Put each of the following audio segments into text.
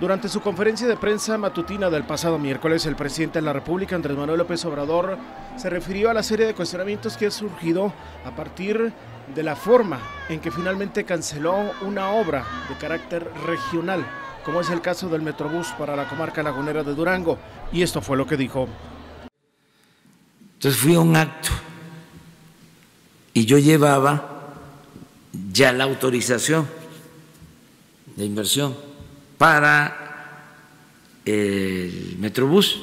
Durante su conferencia de prensa matutina del pasado miércoles, el presidente de la República, Andrés Manuel López Obrador, se refirió a la serie de cuestionamientos que ha surgido a partir de la forma en que finalmente canceló una obra de carácter regional, como es el caso del Metrobús para la comarca lagunera de Durango. Y esto fue lo que dijo. Entonces fui a un acto y yo llevaba ya la autorización de inversión para el Metrobús,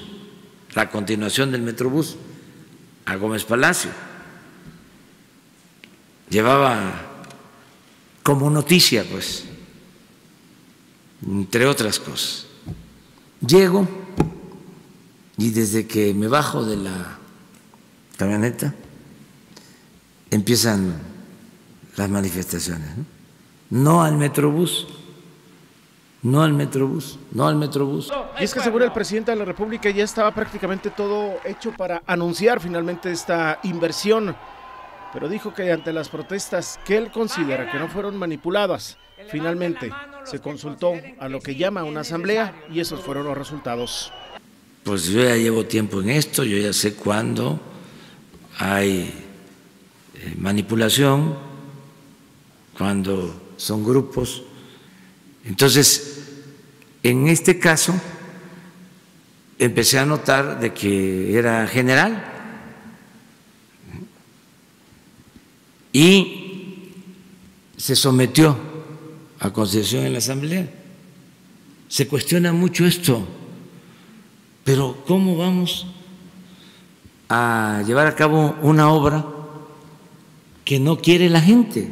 la continuación del Metrobús a Gómez Palacio. Llevaba como noticia, pues, entre otras cosas. Llego y desde que me bajo de la camioneta empiezan las manifestaciones. No, no al Metrobús no al Metrobús, no al Metrobús. Y es que según el presidente de la República ya estaba prácticamente todo hecho para anunciar finalmente esta inversión, pero dijo que ante las protestas que él considera que no fueron manipuladas, finalmente se consultó a lo que llama una asamblea y esos fueron los resultados. Pues yo ya llevo tiempo en esto, yo ya sé cuándo hay eh, manipulación, cuando son grupos entonces, en este caso, empecé a notar de que era general y se sometió a concesión en la Asamblea. Se cuestiona mucho esto, pero ¿cómo vamos a llevar a cabo una obra que no quiere la gente?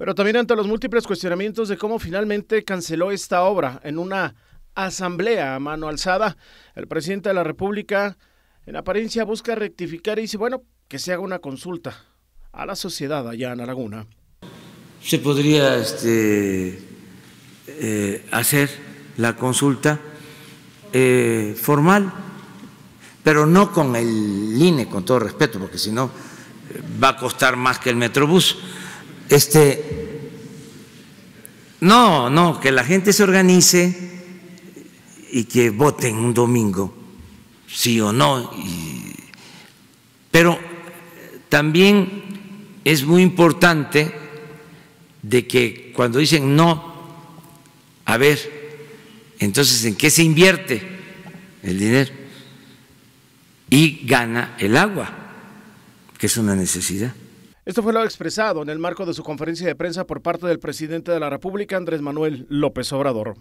Pero también ante los múltiples cuestionamientos de cómo finalmente canceló esta obra en una asamblea a mano alzada, el presidente de la República en apariencia busca rectificar y dice, bueno, que se haga una consulta a la sociedad allá en la laguna. Se podría este, eh, hacer la consulta eh, formal, pero no con el INE, con todo respeto, porque si no eh, va a costar más que el Metrobús este, no, no, que la gente se organice y que voten un domingo, sí o no. pero también es muy importante de que cuando dicen no, a ver, entonces en qué se invierte el dinero y gana el agua, que es una necesidad. Esto fue lo expresado en el marco de su conferencia de prensa por parte del presidente de la República, Andrés Manuel López Obrador.